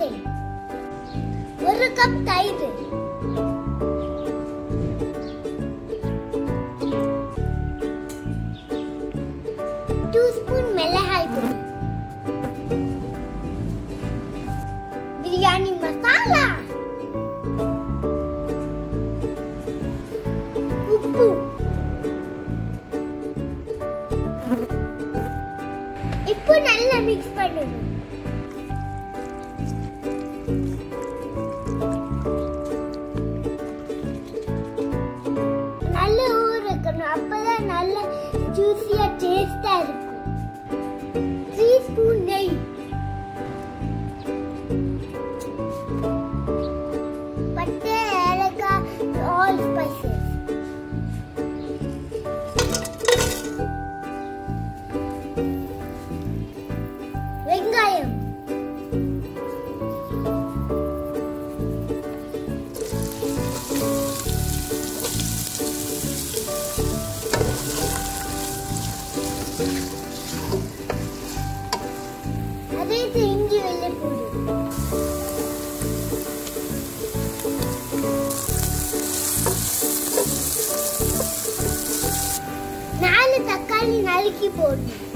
Mutton ஒரு cup தயிர். Two spoon மிளகாய் பொடி. பிரியாணி மசாலா. உப்பு. இப்போ நல்லா மிக்ஸ் பண்ணணும் Lucia नल की बोली।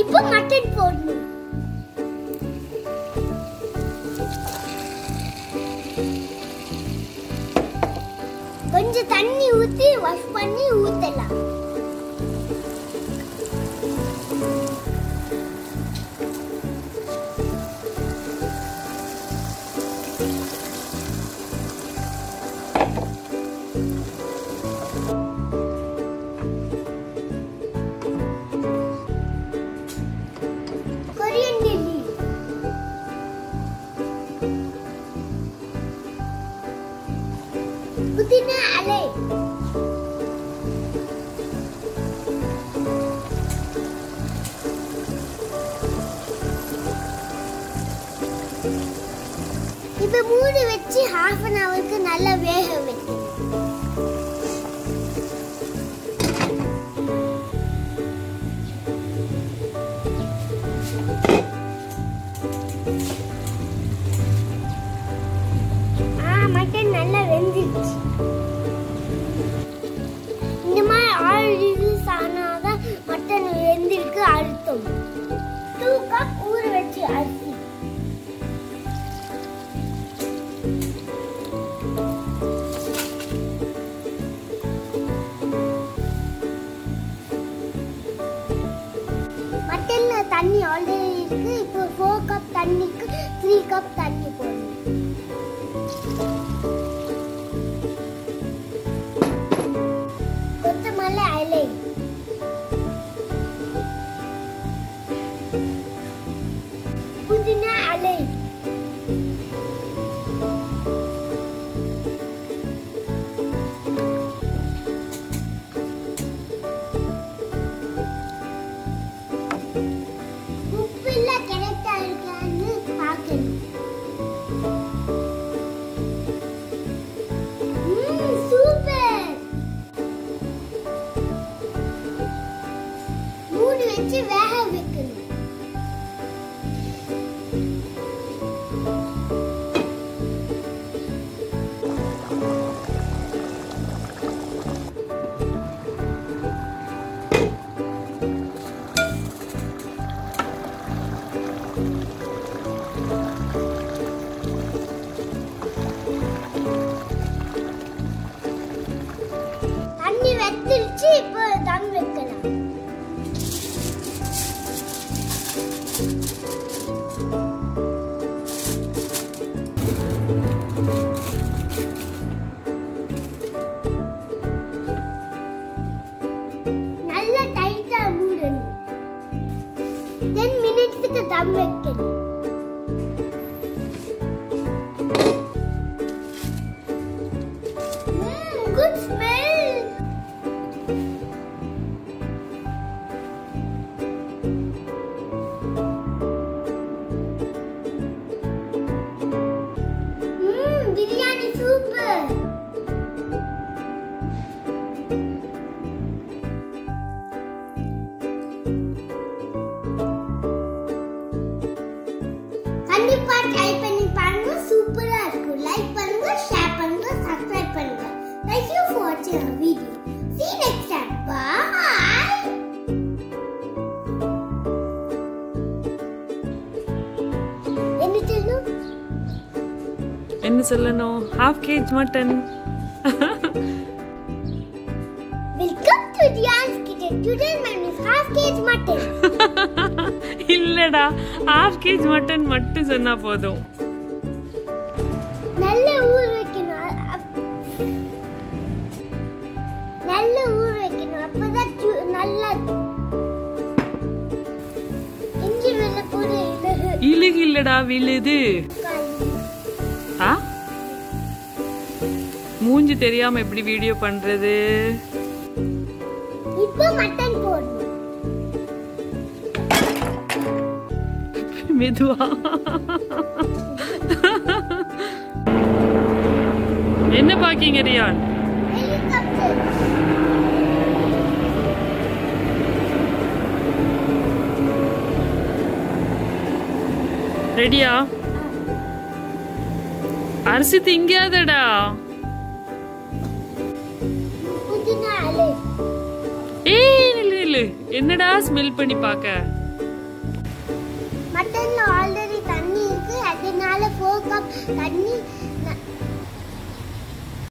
இப்போ மட்டன் போடணும். கொஞ்சம் தண்ணி ஊத்தி வாஷ் பண்ணி ஊத்தலாம். இப்ப மூடி வச்சு ஹாஃப் அன் ஹவருக்கு நல்லா வேக வைக்கணும் நல்லா வெந்துருச்சு. இந்த மாதிரி ஆயில் த்ரீ கப் unwicked. என்ன சொல்லணும்? Half kg mutton welcome to டியான்ஸ் kitchen today is half kg mutton இல்லடா ஹாஃப் கேஜ் மட்டன் மட்டும் சொன்னா போதும். நல்ல வைக்கணும். அப்- நல்ல ஊற வைக்கணும். அப்பதான் நல்லா இழுகு இல்லடா விழுது. மூஞ்சி தெரியாம எப்படி வீடியோ பண்றது? இப்போ மட்டன் போடணும். மெதுவா. என்ன பாக்கீங்க ரியான்? ரெடியா அரிசி திங்காதடா நில்லு என்னடா ஸ்மெல் பண்ணி பாக்க மட்டன்ல ஆல்ரெடி தண்ணி இருக்கு. அதனால 4 கப் தண்ணி